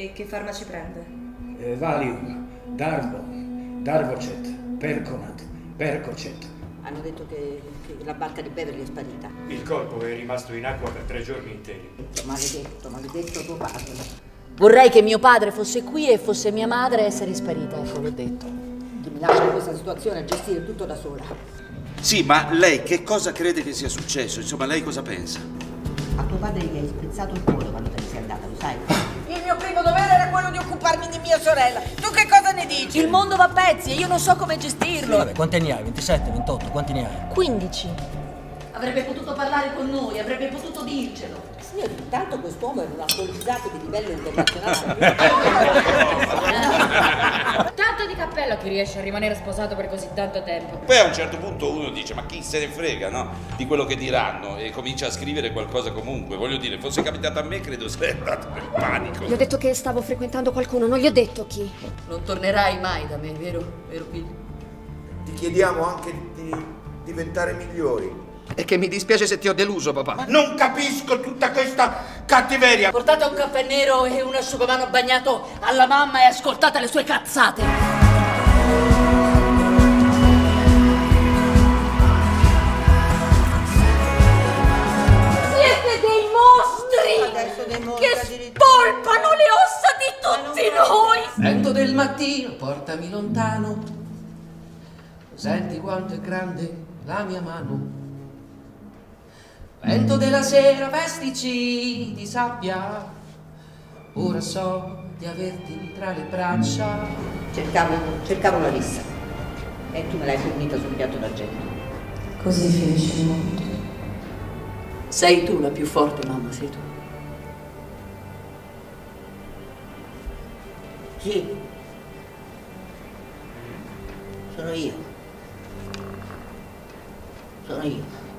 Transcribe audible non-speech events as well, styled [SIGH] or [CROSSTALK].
E che farmaci prende? Eh, Valium, Darbo, Darvocet, Perconat, Percocet. Hanno detto che, che la barca di Beverly è sparita. Il corpo è rimasto in acqua per tre giorni interi. Maledetto, maledetto tuo padre. Vorrei che mio padre fosse qui e fosse mia madre a essere sparita, ecco l'ho detto. Che mi lascia in questa situazione a gestire tutto da sola. Sì, ma lei che cosa crede che sia successo? Insomma, lei cosa pensa? A tuo padre gli hai spezzato il cuore quando te ne sei andata, lo sai? Di occuparmi di mia sorella. Tu che cosa ne dici? Il mondo va a pezzi e io non so come gestirlo. Vabbè, quanti ne hai? 27, 28, quanti ne hai? 15. Avrebbe potuto parlare con noi, avrebbe potuto dircelo. Signori, intanto quest'uomo è un alcolizzato di livello [LAUGHS] internazionale. Cappello chi riesce a rimanere sposato per così tanto tempo. Poi a un certo punto uno dice, ma chi se ne frega, no? Di quello che diranno e comincia a scrivere qualcosa comunque. Voglio dire, fosse capitato a me, credo [LAUGHS] sarei andato nel panico. Gli ho detto che stavo frequentando qualcuno, non gli ho detto chi. Non tornerai mai da me, vero? Vero figlio? Ti chiediamo anche di diventare migliori. E che mi dispiace se ti ho deluso, papà. Non capisco tutta questa cattiveria. Portate un caffè nero e un asciugamano bagnato alla mamma e ascoltate le sue cazzate. Vento del mattino, portami lontano. Senti quanto è grande la mia mano. Vento della sera, vestici di sabbia. Ora so di averti tra le braccia. Cercavo, cercavo la rissa. E tu me l'hai fornita sul piatto d'argento. Così finisce il mondo. Sei tu la più forte, mamma, sei tu. Sì. Sono io. Sono io.